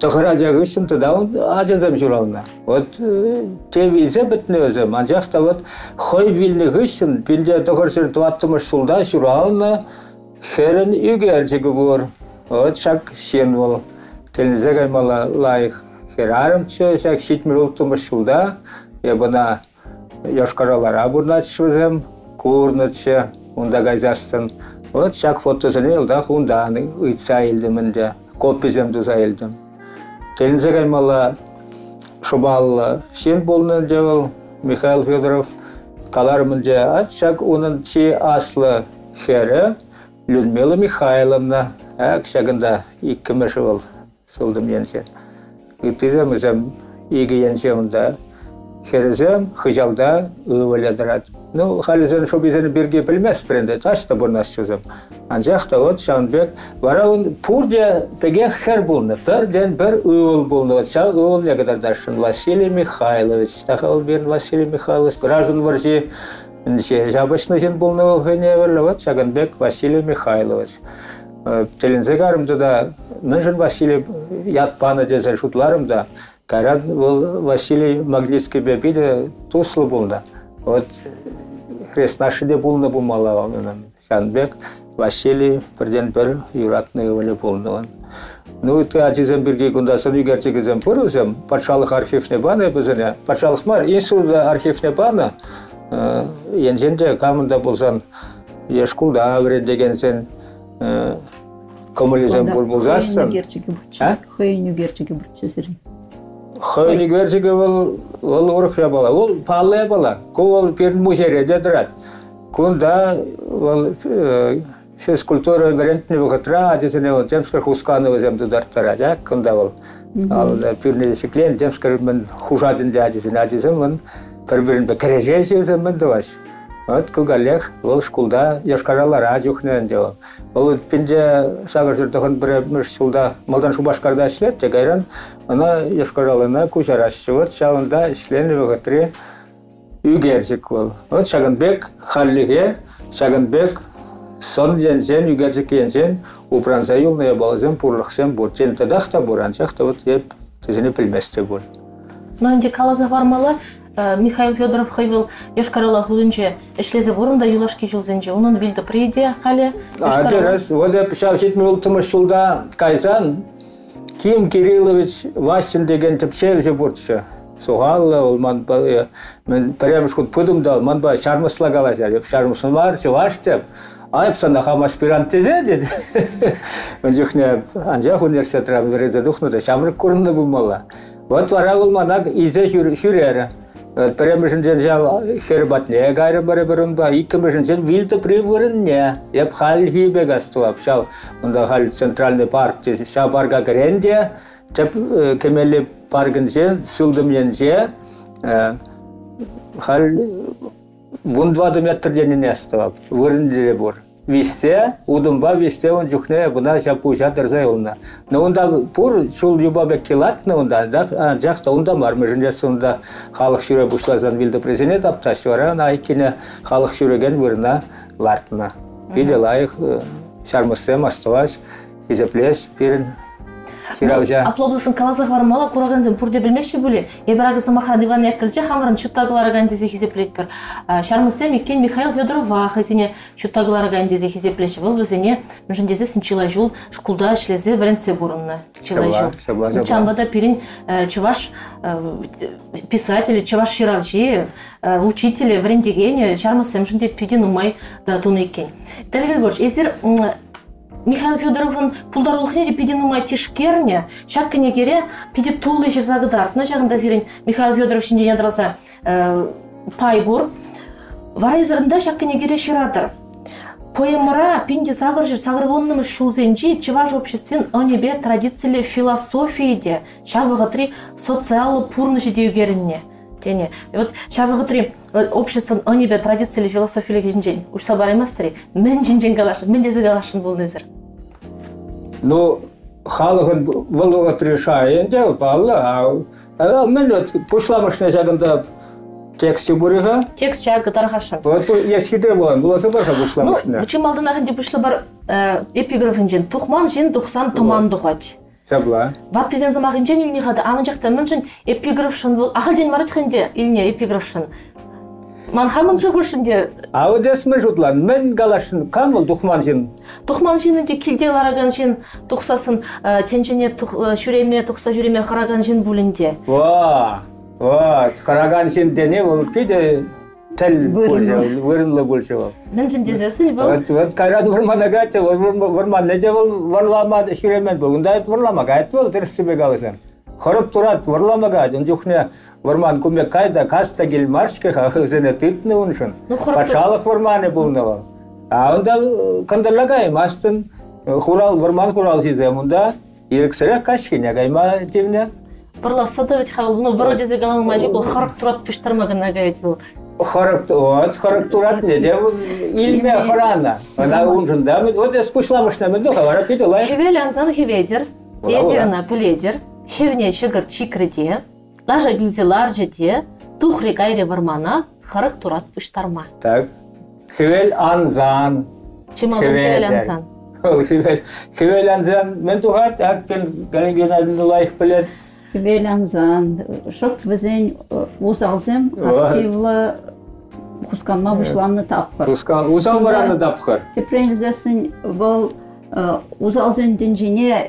тохыра жагышын туда он ажазам журална вот те визе битне өзем анжакта вот хой вилни гышын билде тохырсыр туаттымыш шулда журална херен үгер жиги бур вот шак сен бол телнизе гаймала лайх херарымчы шак шитмир ултымыш шулда я бына йошкаралара бурначшызем курнычы унда газасын вот шак фотосын елда хунданы ыйтса илдиминде копизем туза илдим Телинзе каймала шубал сен болны жевал Михаил Федоров калармын же атшак унын чи аслы хері Людмила Михайловна. Әк шагында иккі мәші бол сылдым енсен. Үттізем үзем игі енсемында херезем хыжалда ывалядырат. Ну, хализен шо бизен бирге билмес бренде, ташта бурнас сөзем. Анжақта вот Шанбек, вара он пурде теге хер булны, бір ден бір ывыл булны. Вот ша ывыл не кадар дашын Василий Михайлович, тахал бирн Василий Михайлович, граждан варжи, жабышны жен булны ол гыне вот Шаганбек Василий Михайлович. Телензегарымды да, мен Василий ятпаны дезер шутларымда, Карат был Василий Маглицкий бебиде туслы булды. Вот хрестнашыде булны бумала онын. Шанбек Василий бірден бір юратный өлі болды. Ну, это ажизем бирге гундасын үгерчегізем пұрызем, патшалық архивне баны бізіне, патшалық мар, инсулда архивне баны, енженде камында болсан, ешкулда деген сен, коммунизм бұл болзасын. Хойню герчеге герчеге бұл, ол ұрықя бала, ол паллая бала, ко ол перін музереде дұрат. Кунда ол физкультура вариантны вахатра, ажесіне ол жемскар хусканы өзем дудартара, ja, кунда ол. Ал пирне секлен жемскар мен хужадын ажесіне ажесем, мен бір-бірін бәкіреже сөзем мен дұваш. Вот күгәлек ол шкулда яшкаралара жүхнен де ол. Ол пинде сагыр жүрдіғын бір мүш шулда малдан шубашкарда ішлет, те гайран ана яшкаралына күжарашы. Вот шауында ішлені вғытри үгержік ол. Вот Шагынбек халлиге, Шагынбек сон енсен, үгержік енсен, упранса юлная балазен пурлықсен бұр. Тен тадақта бұр, аншақта вот еп тізіне білместе бұр. Нанде калаза бармалы, Михаил Федоров хайвил Йошкарала хулынче эшлезе борунда юлашки жылзенче унун вилді приде халі Адерес, вот я пішав жетме ултымы шулда кайсан Ким Кириллович Васин деген тіпшев же бұртшы. Соғалы, ол ман мен премеш құд пыдым да, ман ба шармысла қаласа, деп шармысын бар, ваш деп. Айып санда хам аспирант тезе деді. Мен жүхне анжақ университетра березе духнуда, шамрық көрінді бұлмала. Вот вара ұлманак изе жүрері. Премешінжен жау хербатне гайры бары бірін ба, иккімішінжен вилді привырынне. Еп хал хибе гастуап, шау, онда хал центральный парк, ша барға гренде, теп кемелі паргынжен, сылдымyenже, хал вундвады метрден астуап, вырынделе бұр. Виссе, удумба виссе он жүхне бұна жапу жадырзай олна. Но онда пур шул юбабе килатны онда, да, жақта онда бар, мүжінде сонда халық шүре бұшлазан вилді президент апташ вара, айкіне халық шүреген вырна лартына. Биде лайық шармысем астываш, изеплеш, пирін Кираужа. Аплоблысын каласах бар мала кураганзен пурде билмеши були. Ебрагысы махра диван яккылча хамран чуттагылараган дезе хизеплет бір. Шармысем иккен Михаил Федоров вахызине чуттагылараган дезе хизеплеши. Бұл бізіне мүжін дезе сынчила жул шкулда ішлезе валенце бурынны. Чила жул. Чамбада пирин чуваш писатели, чуваш ширавчи, учители врендегене шармысем жынде пидин умай да туны иккен. Тәлгел борш, езір Михаил Федоровын пулдарулхне де пиди нумай тишкерне, шаккене кере пиди тулы жер загыдар. На жагында сирен Михаил Федоров шинде яндыралса пайбур. Вара изарында шаккене кере ширатыр. Поэмара сагыр жер сагыр воннымы шулзенжи чеваш обществен онебе традициялы философии де, чавыгытри социалы пурныжи деугеринне. Тене. Вот шавыгытри обществен онебе традициялы философиялы жинжен. Уж сабаремастыри. Мен жинжен галашын, мен дезе галашын бұл незір. Ну, халығын вылуға трешайын деп балы, а мен вот пушламышна жагында тексті бурыға. Текст жағы тархашын. Вот ескіде болан, бұласы барға пушламышна. Ну, учим алдын ағын деп пушла бар эпиграфын жен. Тухман жен тухсан туман тухать. Шабла. ват тезен замахынчен илне хада амын жакта мынчын эпиграфшын бул. Ахал ден марат хенде илне эпиграфшын. Ман хамын шыгышынде А одес мы жутлан, мен галашын, кан бол духман жин. тухман шинінде килде лараган шин тухсасын э, тенчене тух- э, шүреме тухса жүреме хараган шин булинде Ва, ва, караган жин дене ол киде? Вырынлы болчу. мен жин дезесин бул вот кайран вырмана гатте, вырман не девол варлама шүремен бүгүндө варлама гайт бол тирсибе галасан. Хорып турат варлама гайт, унжухне варман куме кайда каста гел маршке хазене тытны уншын. Патшалық варманы булнава. А онда мастын хурал хурал сизе мунда ирексерек кашкине гайма тивне. Варла садовить хавал, ну вроде мажи турат пуштармаган. Хорып вот хорып турат не де илме хорана. Она уншын да вот я скучламышна мен духа вара пиде лай. Хевел анзан хеведер, езерна пуледер, хевне чыгыр чикреде, лажа гюзе ларжете, тухри гайре вармана, харак турат пуштарма. Так. Хевел анзан. Чималдан хевел анзан. Хевел анзан мен тухат аккен галенген алдын лайық білет. Велянзан, шоп везен узалзем Ой. активлы хусканма бушланны тапқыр. Рускан узал бараны дапқыр. Тепрензесін бұл узалзен денжене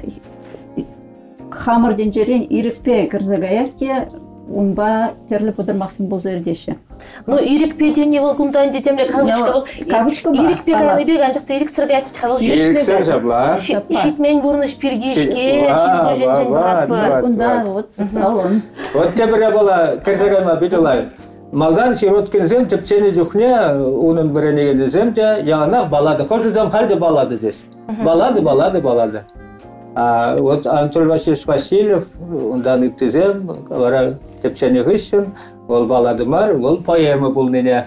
хамыр денжерен ирікпе кірзагаятте унба терлі пудырмақсын бұл зердеші. Ну ирик педе не был гундан детемле кавычка был. кавычка бар. Ирик пе Ана. гайны бег анжакта ирик сырга ятит хавал Ирексер жабла. Шитмен бурныш пиргишке, Ва, шин ва, көженжен ва, бахат ва. бар. Кунда вот социалын. Вот те бір бала кірсегайма бітілай. Малдан сироткинзем тепсені жүхне унын біренегенізем те яғана балады. Хошызам халде балады дес. Балады, балады, балады. А вот Антон Васильевич Васильев, ондан иктизем, вара тепсені ғышын, ол балады мар, ол поэма бұл нене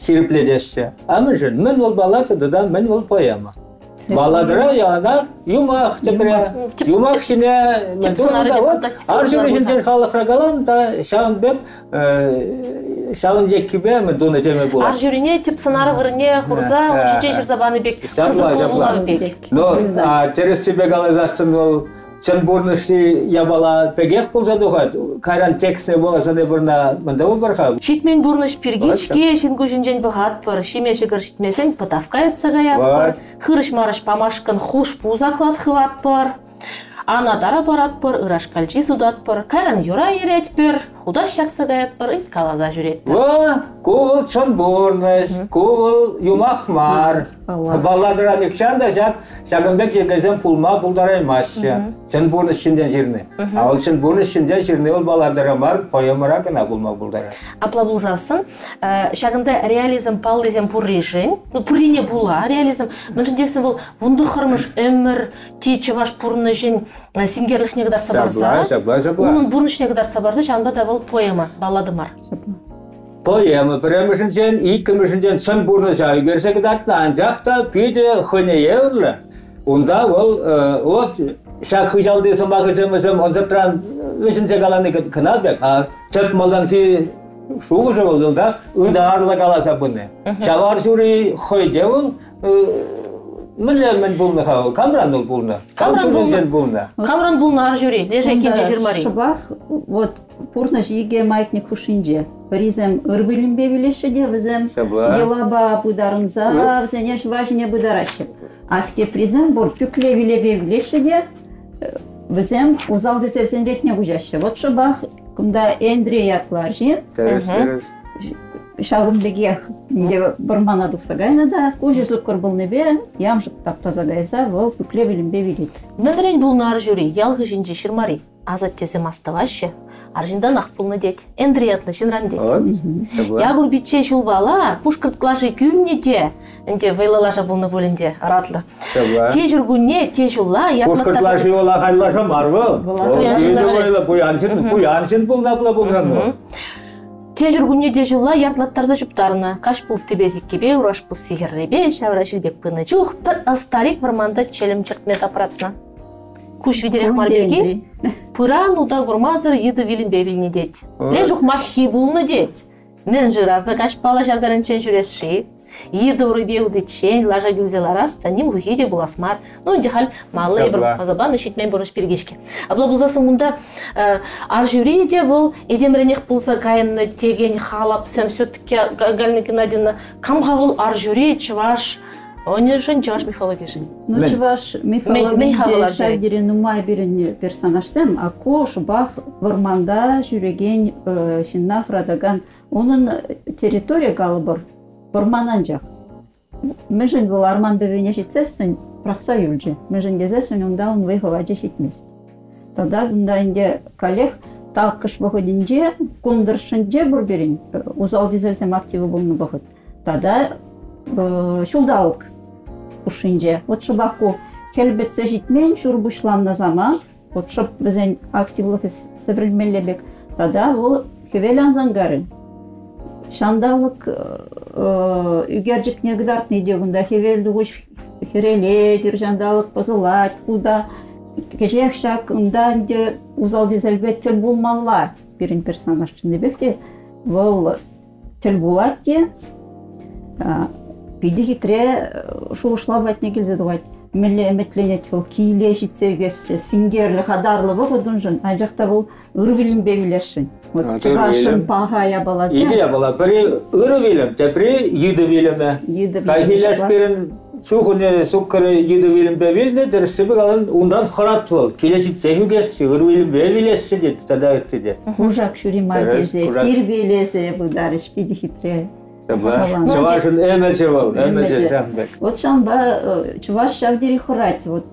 сирипледеші. Амын жын, мен ол балады, дыдан мен ол поэма. Баладыра яғана юмақ тепре, тип- шине, Ар бұлар. жер халық рагалан шағын беп, шағын жеккібе мен доны теме Ар жүрине тип сценары вырне хурза, Э, он э, чече забаны бек қызық болулары бек. Но терес себе галазасын ол сен бурныси ябала пегех болса духат, кайран тексте бола сане бурна мында ол барха. Шитмен бурныш пиргичке, шин көженжен бахат пыр, шиме шигір шитмесен пытавка етсага ят пыр, хырыш марыш памашкын хуш пузаклат хыват пыр. Ана дара барат пыр, ыраш кальчи судат пыр, кайран юра ерет пыр, худаш шаксага ят пыр, ит калаза жүрет пыр. Ва, кул сон бурныш, кул юмах мар. Балла. Балладыра декшанда жак, шагынбек жегезен пулма пулдараймашы. Сен бурныш шинден жирни. А ол сен бурныш шинден жирни ол балладыра мар, поемара гына пулма пулдара. Апла булзасын, шагында реализм пал дезем пурришин, ну пуррине була реализм, мынчын десін бұл вунды хырмыш өмір ти чываш пурнышын сингерлік негдарса барса, Шабла, шабла, шабла. Ne kadar sabardı, şanda da был поэма, баллады мар. Поема премишинчен, иккимишинчен сын бурны жай көрсе кедатна анжақта пиде хөне еврлі. Онда ол, вот, шак хыжал десем бақысемесем, он затран үшінче каланы кына бек, а чөп малдан ки шуғы же ол, да, ыдарлы каласа бұны. Шавар хой деуін, Міле мен бұлны хау, камран ол бұлны. Камран бұлны. Камран бұлны. Камран бұл нар жүри, леже екенде жирмари. Шыбах, вот пурнаш иге маятник хушинже. Ризем ырбылим бевилеше де, візем елаба бударынза, візенеш важне бударашы. Ахте призем бор пюкле виле бевилеше де, візем узал десепсен ретне гужашы. Вот шыбах, кымда эндре ятлар жин, Терес, терес. Шагым бегех де бұрмана дұқсагайна да, кужы зуккыр бұл небе, ямжык таптазагайса, вол пюкле вилим бевилит. Мэнрен бұл нар жүри, ялғы жинже ширмари. Азат тезем астывашы, аржиндан ақ бұлны дет. Эндриятлы жинран дет. Вот, шабла. Я гурбитче шулбала, пушкырт клажи күмне те, энде вайлалаша бұлны бөлінде, ратлы. Шабла. Те жүргүнне, те жулла, Пушкыртлаш ятлаттар ола хайлаша марвы. Була. Буяншин Буяншин, буяншин булна була булган. Те жүргүнне де жулла, яртлаттарза жұптарына, каш бұл тебезік кебе, ураш бұл сихірребе, шавра шілбек пыны жух, бір астарик варманда челім чыртмет аппаратна. Куш видерек марбеги, Пыран уда гурмазыр еді вилінбе вилні дет. Ой. Ле жух махи булны дет. мен жыразы кашпала шавдарынчен жүресши Иды урыбеуды чен, лажа гюлзеларас, таним гухиде буласмар. Ну, инде хал малы бір мазабан ишитмен бұрыш пергешке. Абла бұлзасын мұнда ар жюри де бұл, едеміренех бұлса кайынны теген халап, сәм сөттікке Галина Геннадьевна, камға бұл ар жюри, чываш, Они же чуваш мифология же. Ну чуваш мифология шайдири нумай бирин персонажсем, а кош бах варманда жүреген шиннах радаган. Onun территория галыбыр орманан жак мыжын бул арман бебене жетсесин пракса юлжи мыжын кезесин унда он выхова жешитмес тогда унда инде коллег талкыш бохудинже кундыршынже бурберин узал дизелсем активы булну бохут тогда шулдалык ушинже вот шыбаку келбетсе житмен шурбушланна зама вот шоп бизен активлык себрилмеллебек тогда ол хевелян зангарын шандалык үгержик негдартный дегунда хевелди уш хереледир жандалык позылать куда кежек шак ында де узал дизелбет тел булмалла бирин персонаж чындебекте вол тел булат те пиди хитре шуушлабать негилзедуать мелле эметленет бул кийле житсегесче сингерлі хадарлы бу худунжун ай жакта бул ыр билинбе билешин вот чырашын пахая бала идея бала бири ыры билим те бири йиды билиме кайхилеш бирин чухуне суккары йиды билимбе билне дерсибик алын ундан харат бол. Келе житсеги гесчи ыр билимбе билесчи деди тада этти хужак шури мардезе тир билесе бударыш пиди хитре. Чувашын эмече бол, эмече жанбек. Вот шамба чуваш шавдери хорать, вот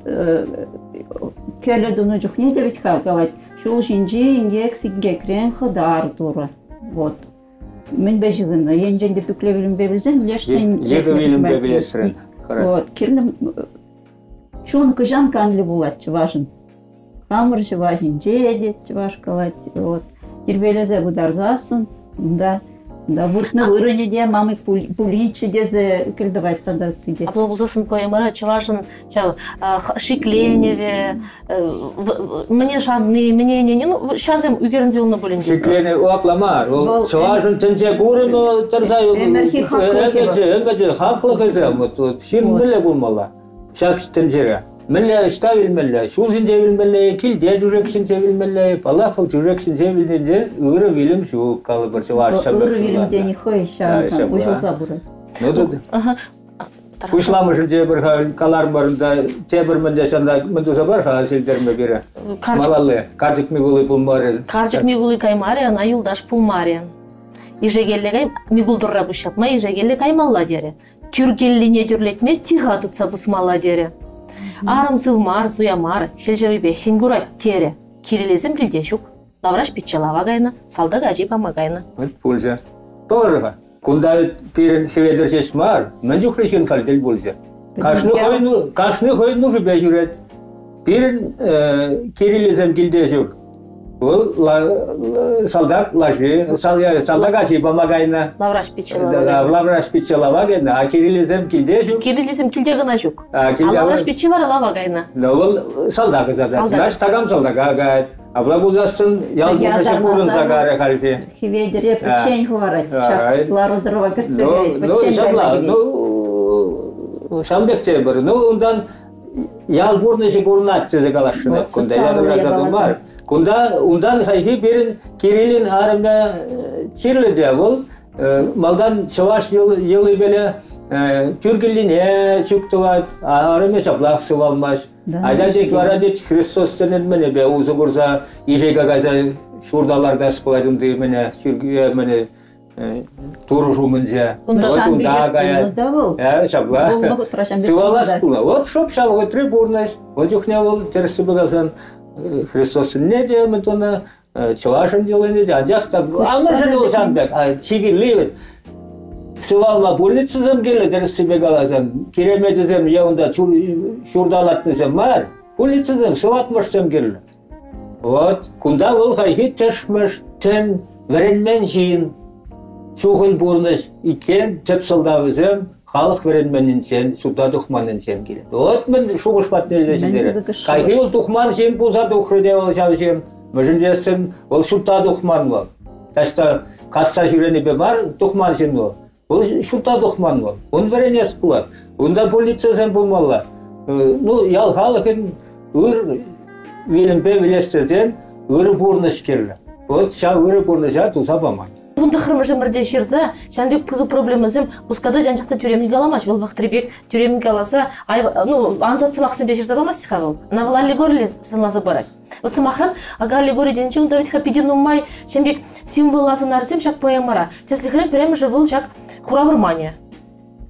келе дуну жухне дебит хагалать. Шул шинжи ингек сигге крен ходар тура. Вот. Мен бежигин, енжен де пүкле билим бебилсен, леш сен. Жеге билим бебилесрен. Вот, кирлим шун кыжан канли булат чувашын. Хамыр чувашын жеде чуваш калать. Вот. Ирбелезе бударзасын, да. Да, буртны вырыне де мамы пуличи дезе кирдавать тогда тиде. А булзасын поэмара чавашын чав шикленеве мне шанны мне не не ну үгерен зелна болен. Шиклене. Ол чавашын тенсе тарзай. Эмерхи. Эмерхи. Вот шин биле булмала. Шак тенсеге. Милле ста билмелле, шул синже билмелле, килде жүрек синже билмелле, балахыл жүрек синже билмелле, ыры билим шу калы бір чуаш шабыр. Ыры билим дени хой ша, ушылса буры. Ну да. Ушламы синже бір калар барында, те бір мінде санда мындуса бар ха силдерме бире. Малалы, каржик мигулы пулмаре. Каржик мигулы каймаре, ана юлдаш пулмаре. Ижегеллегай мигулдурра бушапма, ижегелле каймалла дере. Тюргеллине дүрлетме, тиға тұтса бұсмала дере арым сывмар суямар хелжевебе хингура тере кирилизм килде шук лавраш питчалава гайна салда гажи помагайна польза тоже кунда пирен хеведер чешмар мен жухлешен калдел польза кашны хойну кашны хойну жубе жүрет пирен кирилизм килде шук. ол солдат лажи солдат аши помагайна лавраш пичелава лавраш пичелава гайна а кириллизм килде жук? Кириллизм килде гана жук. А лавраш пичелава лава гайна. Но ол солдат газада наш тагам солдат гайт а хальфи хиведере ну шамбекте бір ну ондан бар Кунда ундан хайхи берин Кириллин арымда чирледе бұл малдан чаваш йылы беле түргіліне чүктуат арыме шаплақ сывалмаш. Айдан дек вара дет Христос сенен мене бе узы бурса ижега газа шурдаларда спыладым дей мене сүргüе мене турушу мынже. Унда гая. Шапла. Сывалас кула. Вот шоп шавгы трибурнаш. Вот жүхне ол терсі бұгазан. Христос не деме тоны чылашын делайны де ажақта ама жаны ол жанбек чигирлейбит сывалма больницадан келе дерсибек аласам кереметесем яунда шурдалатнысем мар больницадан сыватмашсем келе вот кунда ол хайхи тешмеш тен веренмен жиын чухын бурныш икен теп сылдабызем халық веренменин сен суда тухманын сен келет вот мен шугушпат нерзешидере кайхи тухман сен пуза тухрыде ол шав сен мүжіндесім ол шута тухман бол. Ташта касса жүрені бе бар тухман сен бол. Ол шута тухман бол. Он веренес булат унда полициядан болмалла ну ял ыр бурныш вот ша бурныша Бунда хырмыжы мырде шерза, шанбек пызы проблемазым, пускада жан жақта тюремник аламаш, бол бақтребек тюремник аласа, ну, ансат сымақсын бе шерза бамас тихавыл. Навал аллегорили сынлаза барай. Вот самахран, ага аллегория денче, он давид хапидин умай, шанбек символ лазы нарсем, шак поэмара. Же был шак хуравырмания.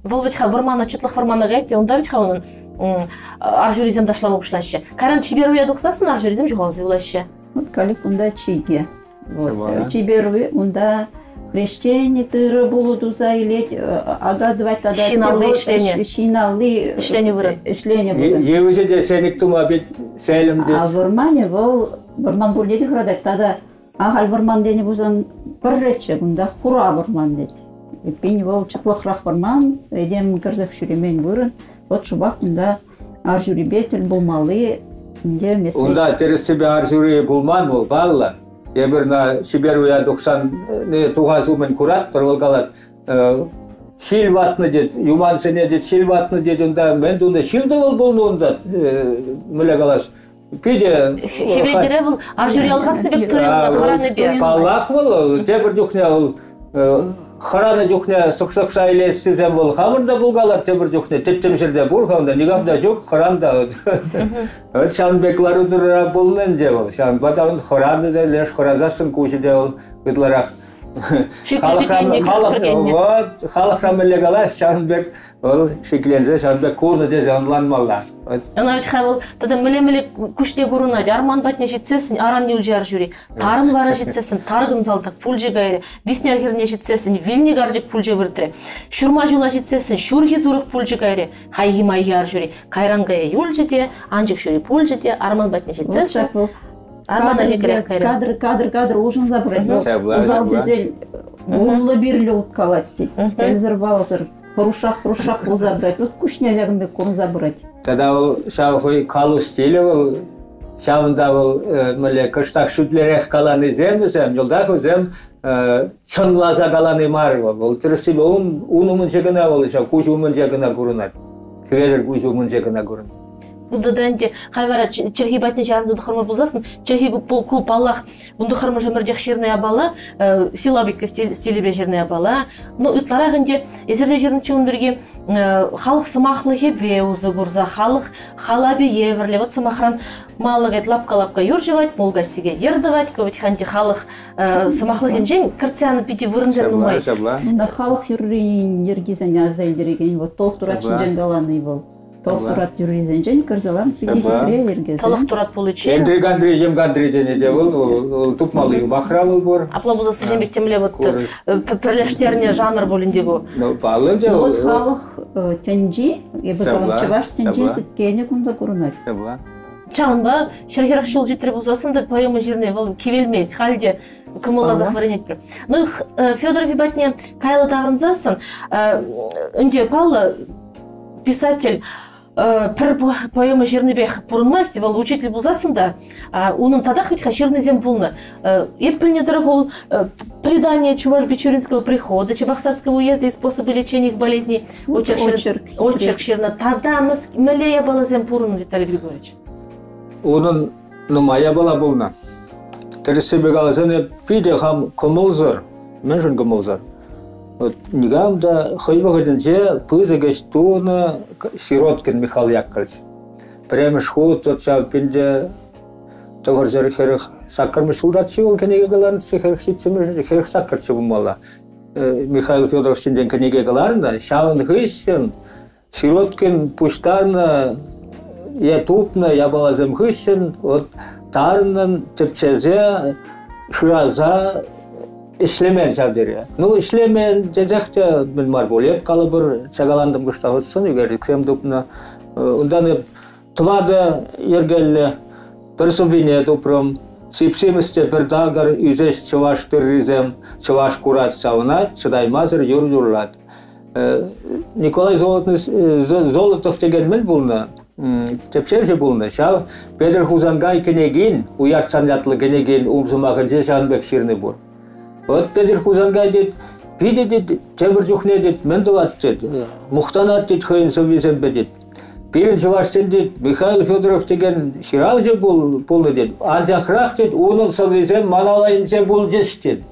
Вол ведь ха вармана чытлах вармана гайте, он давид ха onun аржуризм дашла бопшлаще. Каран чиберуя духсасын аржуризм жугалзы булаще. Вот калик унда чиге. Вот. Чиберуя унда крещение тыры булуду заилет ага двай тада Шиналлы ишление. шиналлы Ишление бұрын. ишление бұрын. Евізе де сенік тума бет сәлім А де. вармане вол варман бул деди храдак тада агал варман дени бузан бір ретче бунда хура варман деди. Пин вол чытлахрах варман эдем кырзак шүремен бұрын. Вот шубах бунда аржурибетел булмалы инде месел. Онда терес себе аржури булман бол балла. Ебірна Сибируя 90 не туға зумен курат, бір ол қалат. Шил ватны дед, юман сене дед, шил ватны дед, онда мен дуны шилді ол болны онда мүле қалас. Пиде Хебедере бұл аржури алғасын бек тойын хараны бе. Қалақ бол, дебір жүхне ол хараны жүхне сұқ-сұқ сайлес сезен бол, хамырда бұл қалар тебір жүхне, теттем жерде бұл қамда, нигамда жоқ, харанда. Вот шан беклар удыра болнен де ол, шан батаун хараны да леш харазасын кучы де ол, гыдларақ. Вот, халық рамеле қала, шан бек, ол шеклензе, шан бек курны де жанланмалла. Вот. Ана ведь хавыл, тогда міле міле күште бұрына, арман батне жетсесін, аран юл жар жүри. Тарын вара жетсесін, таргын залдак, пульжи гайре, виснял херне жетсесін, вилни гаржик пульжи віртіре. Шурма жула жетсесін, шурхи зурық пульжи гайре, хайги майги ар жүри. Кайран гая юл жете, анжик шури пуль жете, арман батне жетсесін. Арман али грех кайре. Кадр, кадр, кадр ужин забрать. Узал дизель, улы бирлі уткалать дейді. Телевизор балазыр. Хрушах, хрушах бұл забрать. Вот кушня жагын кон забрать. Тогда ол шавхой калу стиле ол шавында ол мөле кыштак шүтлерек каланы зем зем жылдак зем чынлаза каланы мар ол ол тирси ун унумун жегына ол шав кучумун жегына курунат кевер кучумун жегына курун Бунда данте хайвара черхи батне жарынзы духарма булзасын, черхи гуп куп Аллах бунда харма жамыр жахширная бала, силабикка стилебе жерная бала. Ну ытлара гынде эзерле жерин чун берге халық сымақлы хебе узы гурза, халық халабе еврле, вот сымахран малы гайт лапка лапка юржевать, молга сиге ердавать, ковать ханти халық сымақлы генжен кырцяны пити вырынжен нумай. Мында халық юррин ергизен азайлдереген вот толықтырат Шабла. жинжен галаны бол. Толықтырат юрризен жен кырзалам пидихитре ергизен. Талах турат получи. Эндрик Андрей жем Андрей дене де ол ол- ол тупмалы махра бол бор Аплабуза сыжембек темле вот пірлештеріне жанр боліндегі. ну балы де Ну ол вот халық калам чеваш тенджи шабла. сіткене күнда көрінат. шабла Чамба шерхерах шул житре болсасын да поэма жерне бұл кевелмес халде кымыла Ага. захваренет бір. Ну э, Федор Вибатне кайлы таврынзасын. Үнде палла писатель э, пір по- поэма жернебе пурынмасти бол учитель болсасын да а, унын тадах ведь хаширнезем пулны эппельне дыргол предание чуваш Печоринского прихода Чебоксарского уезда и способы лечения их болезней очерк очерк. очерк ширна тада мыс мілея балазем пурын Виталий Григорьевич Onun numaya bala bulna. Tersi begalazene pide ham komulzor. Mention komulzor. Вот нигам да хойба гаденже пызы гештуна Сироткин Михаил Яковлевич. Прямо шхут тот ча пинде тогор жер херх саккар солдат чивол кенеге галан херх ситсеме херх саккар чивумала. Михаил Федоров синден кенеге галарында шавын хыссен Сироткин пуштарна я тупна, я балазым хыссен, вот тарнын тепчезе шураза ишлемен жабдере. Ну, ишлемен жезекте мен мар болет калы бір чагаландым егер жексем дупна. Ундан твада ергелле бір субине дупрым, Сипсимісте бір дагар үзеш чываш тырризем, чываш курат савнат, чыдаймазыр юр юрлат. Николай Золотов деген міл бұлны, тепшер же бұлны. Шау Педр Хузангай кенегин, санятлы кенегин умзумағын же Жанбек ширны. Вот педер хузанга дит биде дит темір жүхне дит мендоват дит мухтанат дит хойын совбесембе дит Birinci baştan dedi, Mikhail Fedorov деген şirazı bul, buldu dedi. Ancak dedi, onun savizem manalayınca bulacağız dedi.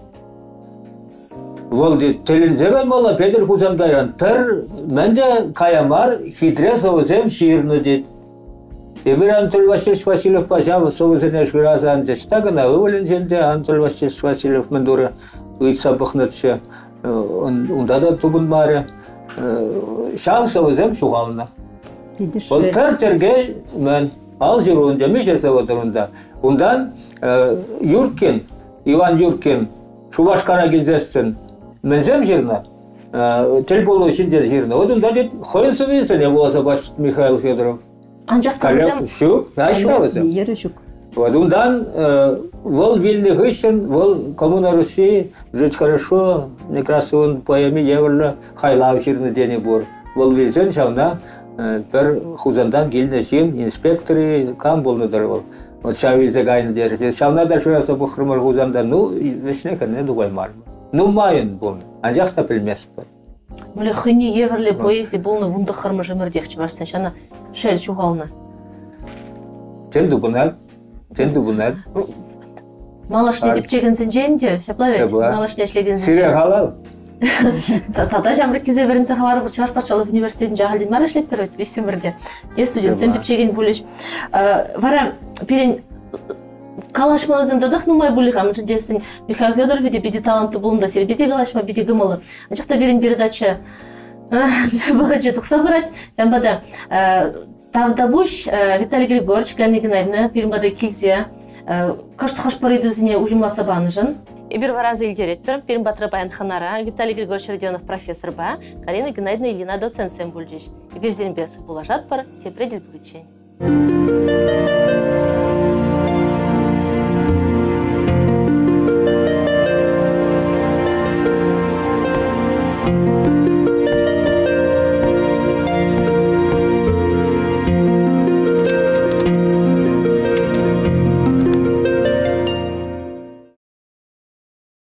Vol dedi, telinzeme mala Pedir Kuzam dayan. Per, mende kayamar, hidre savizem şiirini dedi. Emir Anatol Vasilyevич Васильев Пажав, совызene şirazı anca ştagına, öğlencende Anatol Vasilyevич Васильев uysa bıknatça. Onda da tubun bari. Şav savizem şuğalına. Ол пәртерге мен ал жүруінде ме жасап отырында. Ондан Юркин, Иван Юркин, Шубаш Карагилзесін мінзем жеріне, тіл болу үшін жеріне. Одан да дейді, қойын сөйлесін, не боласа Михаил Федоров. Өзім? Шу, анжақта өзім. Ері жүк. Вот ондан вол вильных үшін, вол коммуна Руси, жить хорошо, некрасывын поэми еврлі хайлау жеріне дене бұр. Вол вилсен шауна, бір хузандан келнешим инспекторы кам болныдыр ол вот шавизе гайны дерсе шавна да шураса бухрымыр хузанда ну вешне кане дугай мар ну майын бол анжакта билмес бар Мөле хыни еврле поэзия болны вунда хырмы жымырдекчи барсын шана шел шугалны тен дубунал тен дубунал малашне деп чегенсен женде шаплавет малашне шлегенсен сире халал. Тата жамры кезе беринсе хабар бир чаш парчалык университетин жагалдин мара иштеп берет бишсин бирде де студент сен деп чеген булиш вара пирин калашмалы зем дадах нумай булихам десин Михаил Федоров де биди талантты булында сер биди калашма биди гымылы. Анчакта бирин передача багача тукса барат жамбада тавдабуш Виталий Григорьевич Клянигинайны пирмбада килзе кашты хашпарыды өзіне ужимласа баныжын Ибир варазы илдеретпір, пирм батыры баянханара, Виталий Григорьевич Родионов профессор ба, Карина Геннадьевна Ильина доцент сен бульджиш. Ибир зелембес булажат пар, те предел